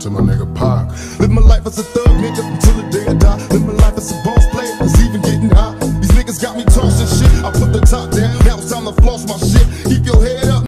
To my nigga Pac. Live my life as a thug nigga until the day I die. Live my life as a boss player, it's even getting hot. These niggas got me tossing shit. I put the top down, now it's time to floss my shit. Keep your